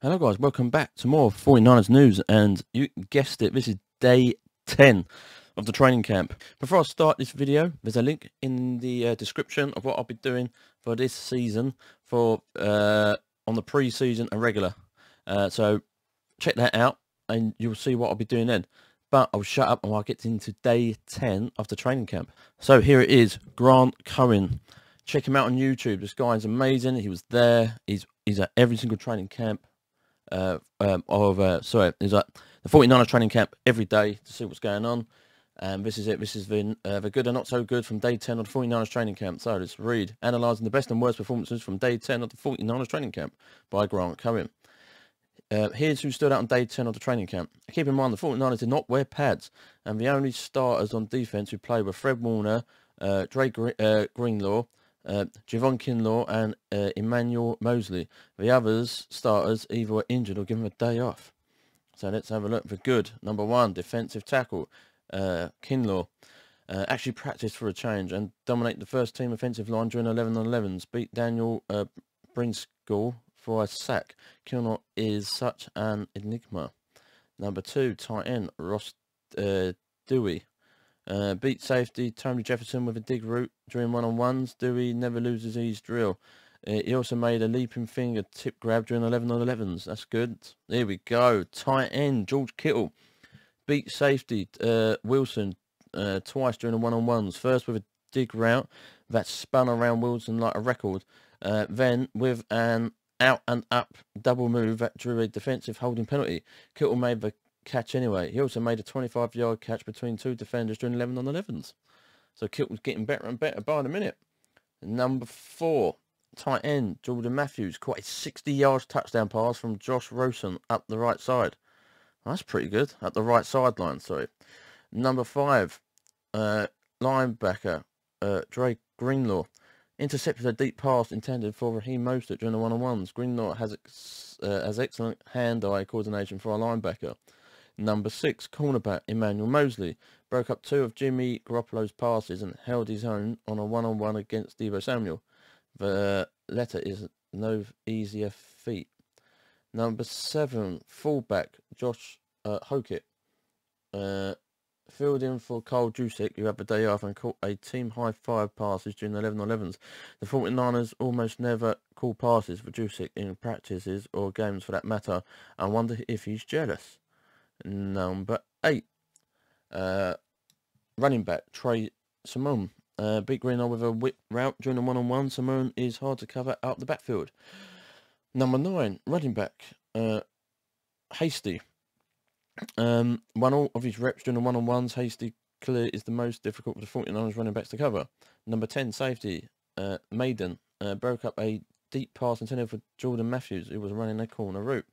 Hello guys, welcome back to more 49ers news and you guessed it, this is day 10 of the training camp. Before I start this video, there's a link in the uh, description of what I'll be doing for this season for uh, on the pre-season and regular. Uh, so check that out and you'll see what I'll be doing then. But I'll shut up and I'll get into day 10 of the training camp. So here it is, Grant Cohn. Check him out on YouTube. This guy is amazing. He was there. He's he's at every single training camp uh, um, of uh, sorry, is that the 49ers training camp every day to see what's going on. And this is it. This is been uh, the good and not so good from day 10 of the 49ers training camp. So let's read. Analysing the best and worst performances from day 10 of the 49ers training camp by Grant Cohn. Uh, here's who stood out on day 10 of the training camp. Keep in mind, the 49ers did not wear pads, and the only starters on defense who played were Fred Warner, uh, Dre Gre uh, Greenlaw, uh, Javon Kinlaw and uh, Emmanuel Moseley. The others starters either were injured or given a day off. So let's have a look for good. Number one, defensive tackle, uh, Kinlaw. Uh, actually practiced for a change and dominate the first team offensive line during 11 on 11s. Beat Daniel uh, Brunskill for a sack. Kinlaw is such an enigma. Number two, tight end, Ross uh, Dwelley. Uh, beat safety Tony Jefferson with a dig route during one-on-ones. Dwelley never loses his drill. Uh, he also made a leaping finger tip grab during 11 on 11s. That's good. There we go. Tight end George Kittle beat safety uh, Wilson uh, twice during the one-on-ones. First with a dig route that spun around Wilson like a record. Uh, then with an out and up double move that drew a defensive holding penalty. Kittle made the catch anyway. He also made a 25-yard catch between two defenders during 11 on 11s. So Kittle was getting better and better by the minute. Number four, tight end, Jordan Matthews, caught a 60-yard touchdown pass from Josh Rosen up the right side. That's pretty good. At the right sideline, sorry. Number five, uh, linebacker, uh, Drake Greenlaw. Intercepted a deep pass intended for Raheem Mostert during the one-on-ones. Greenlaw has, uh, has excellent hand-eye coordination for a linebacker. Number six, cornerback Emmanuel Moseley broke up two of Jimmy Garoppolo's passes and held his own on a one-on-one against Deebo Samuel. The letter is no easier feat. Number seven, fullback Josh uh, Hokit. Uh, filled in for Carl Juszczyk, who had the day off and caught a team high five passes during the 11 11s. The 49ers almost never call passes for Juszczyk in practices or games for that matter. I wonder if he's jealous. Number eight, uh, running back Trey Sermon. Uh, big Greenlaw with a whip route during the one-on-one. Sermon is hard to cover out the backfield. Number nine, running back uh, Hasty. Um, won all of his reps during the one-on-ones. Hasty clear is the most difficult for the 49ers running backs to cover. Number 10, safety, uh, Mayden, uh, broke up a deep pass intended for Jordan Matthews, who was running a corner route.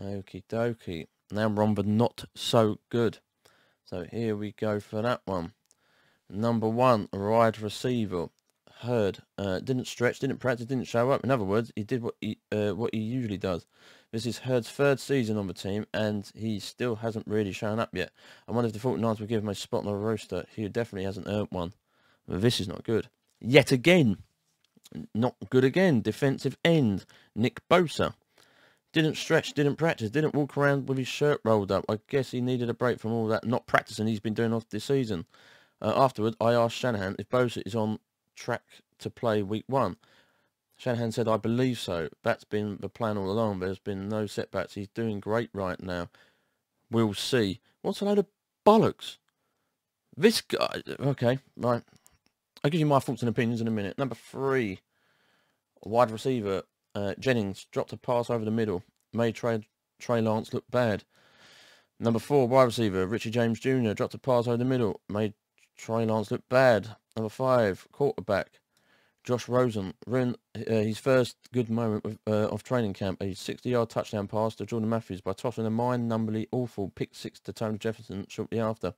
Okie dokie. Now the not so good. So here we go for that one. Number one, wide receiver. Hurd uh, didn't stretch, didn't practice, didn't show up. In other words, he did what he uh, what he usually does. This is Hurd's third season on the team, and he still hasn't really shown up yet. I wonder if the 49ers will give him a spot on the roster. He definitely hasn't earned one. But this is not good. Yet again, not good again. Defensive end, Nick Bosa. Didn't stretch, didn't practice, didn't walk around with his shirt rolled up. I guess he needed a break from all that not practicing he's been doing off this season. Uh, afterward, I asked Shanahan if Bosa is on track to play week one. Shanahan said, I believe so. That's been the plan all along. There's been no setbacks. He's doing great right now. We'll see. What's a load of bollocks? This guy... Okay, right. I'll give you my thoughts and opinions in a minute. Number three, wide receiver, uh, Jennings dropped a pass over the middle, made Trey, Trey Lance look bad. Number four, wide receiver, Richie James Jr. dropped a pass over the middle, made Trey Lance look bad. Number five, quarterback, Josh Rosen ruined uh, his first good moment with, uh, of training camp, a 60-yard touchdown pass to Jordan Matthews by tossing a mind-numbingly awful pick six to Tony Jefferson shortly after.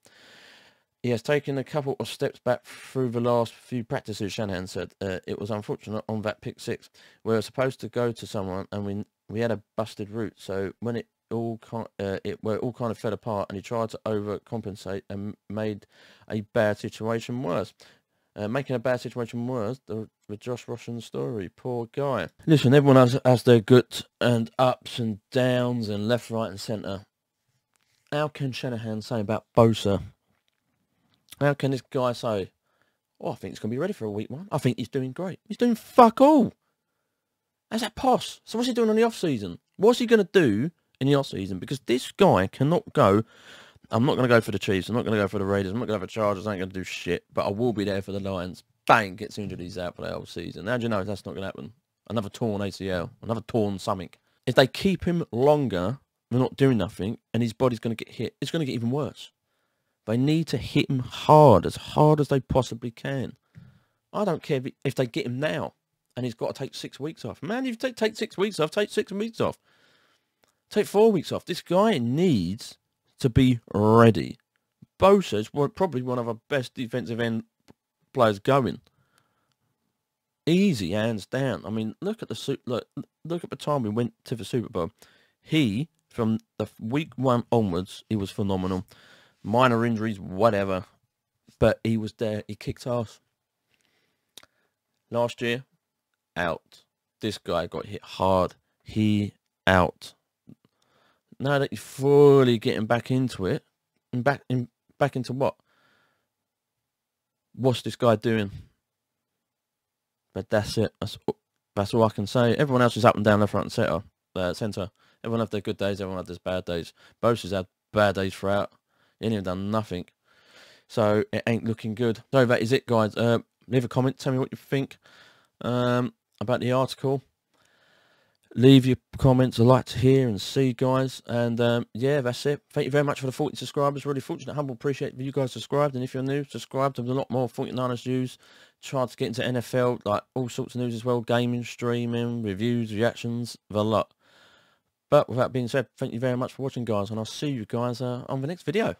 He has taken a couple of steps back through the last few practices, Shanahan said. Uh, it was unfortunate on that pick six. We were supposed to go to someone and we we had a busted route. So when it all uh, it where it all kind of fell apart and he tried to overcompensate and made a bad situation worse. Uh, making a bad situation worse the, with Josh Rosen's story. Poor guy. Listen, everyone has, has their good and ups and downs and left, right and centre. How can Shanahan say about Bosa? How can this guy say, oh, I think he's going to be ready for a week one. I think he's doing great. He's doing fuck all. How's that poss? So what's he doing on the off season? What's he going to do in the off season? Because this guy cannot go. I'm not going to go for the Chiefs. I'm not going to go for the Raiders. I'm not going to have a Chargers. I ain't going to do shit. But I will be there for the Lions. Bang, gets injured. He's out for the whole season. How do you know that's not going to happen? Another torn ACL. Another torn something. If they keep him longer, they're not doing nothing, and his body's going to get hit. It's going to get even worse. They need to hit him hard, as hard as they possibly can. I don't care if they get him now and he's got to take six weeks off. Man, if you take, take six weeks off, take six weeks off. Take four weeks off. This guy needs to be ready. Bosa is probably one of our best defensive end players going. Easy, hands down. I mean, look at the look, look at the time we went to the Super Bowl. He, from the week one onwards, he was phenomenal minor injuries, whatever. But he was there. He kicked ass. Last year, out. This guy got hit hard. He out. Now that he's fully getting back into it, and back in back into what? What's this guy doing? But that's it. That's that's all I can say. Everyone else is up and down the front and center. Uh, center. Everyone had their good days. Everyone had their bad days. Bosa's had bad days throughout. He ain't even done nothing. So it ain't looking good. So that is it, guys. Uh, leave a comment. Tell me what you think um, about the article. Leave your comments. I'd like to hear and see, guys. And um, yeah, that's it. Thank you very much for the 40 subscribers. Really fortunate, humble, appreciate you guys subscribed. And if you're new, subscribe. There's a lot more 49ers news. Try to get into NFL, like all sorts of news as well. Gaming, streaming, reviews, reactions, the lot. But with that being said, thank you very much for watching, guys. And I'll see you guys uh, on the next video.